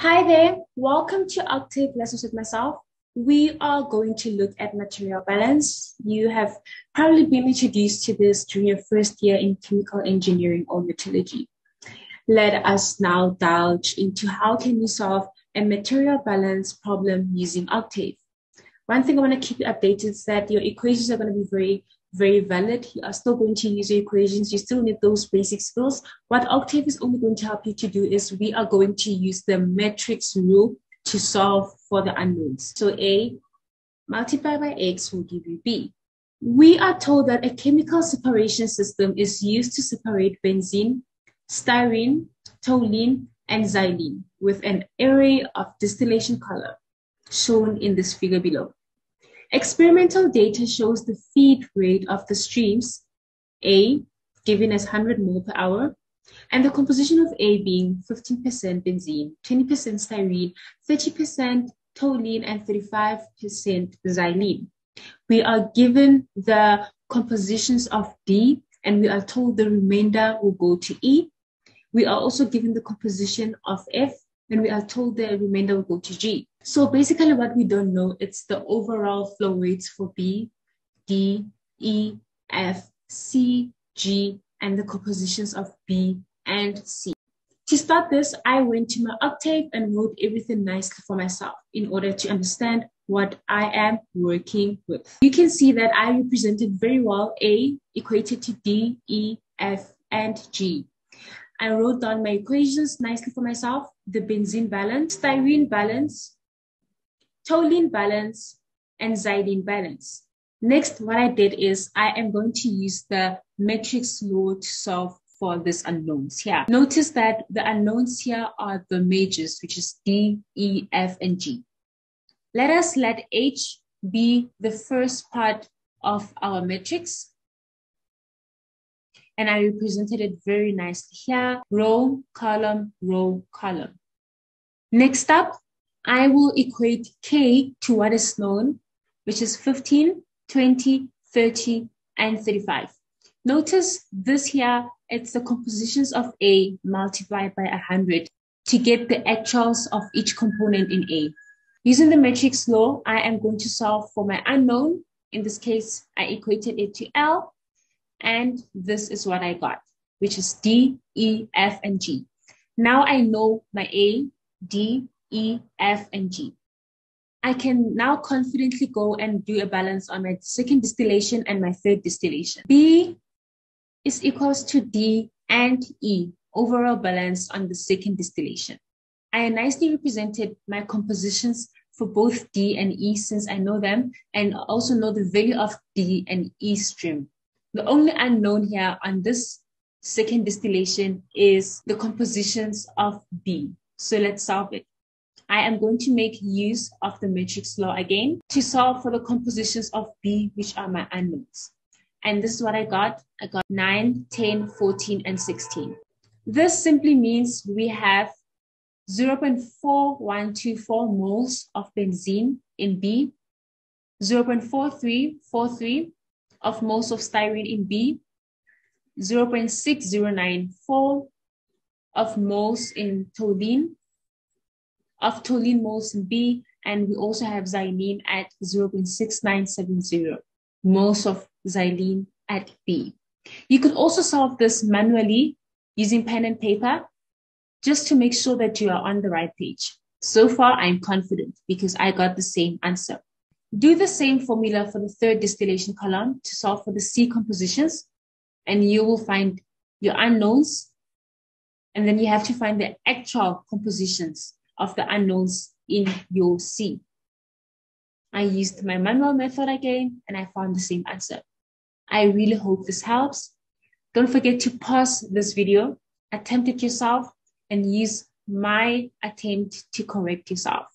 Hi there, welcome to Octave Lessons with myself. We are going to look at material balance. You have probably been introduced to this during your first year in chemical engineering or metallurgy. Let us now delve into how can you solve a material balance problem using Octave. One thing I want to keep you updated is that your equations are going to be very very valid. You are still going to use your equations. You still need those basic skills. What Octave is only going to help you to do is we are going to use the matrix rule to solve for the unknowns. So A multiplied by X will give you B. We are told that a chemical separation system is used to separate benzene, styrene, toluene, and xylene with an array of distillation color shown in this figure below. Experimental data shows the feed rate of the streams, A, given as 100 mole per hour, and the composition of A being 15% benzene, 20% styrene, 30% toluene, and 35% xylene. We are given the compositions of D, and we are told the remainder will go to E. We are also given the composition of F, and we are told the remainder will go to G. So basically what we don't know, it's the overall flow rates for B, D, E, F, C, G, and the compositions of B and C. To start this, I went to my Octave and wrote everything nicely for myself in order to understand what I am working with. You can see that I represented very well A equated to D, E, F, and G. I wrote down my equations nicely for myself, the benzene balance, styrene balance, toluene balance, and xylene balance. Next, what I did is I am going to use the matrix law to solve for these unknowns here. Notice that the unknowns here are the majors, which is D, E, F, and G. Let us let H be the first part of our matrix and I represented it very nicely here, row, column, row, column. Next up, I will equate K to what is known, which is 15, 20, 30, and 35. Notice this here, it's the compositions of A multiplied by 100 to get the actuals of each component in A. Using the matrix law, I am going to solve for my unknown. In this case, I equated it to L and this is what I got, which is D, E, F, and G. Now I know my A, D, E, F, and G. I can now confidently go and do a balance on my second distillation and my third distillation. B is equals to D and E, overall balance on the second distillation. I nicely represented my compositions for both D and E since I know them and also know the value of D and E stream. The only unknown here on this second distillation is the compositions of B. So let's solve it. I am going to make use of the matrix law again to solve for the compositions of B, which are my unknowns. And this is what I got. I got 9, 10, 14, and 16. This simply means we have 0.4124 moles of benzene in B, 0.4343 of moles of styrene in B, 0.6094 of moles in toluene, of toluene moles in B, and we also have xylene at 0.6970 moles of xylene at B. You could also solve this manually using pen and paper just to make sure that you are on the right page. So far, I'm confident because I got the same answer. Do the same formula for the third distillation column to solve for the C compositions, and you will find your unknowns. And then you have to find the actual compositions of the unknowns in your C. I used my manual method again, and I found the same answer. I really hope this helps. Don't forget to pause this video, attempt it yourself, and use my attempt to correct yourself.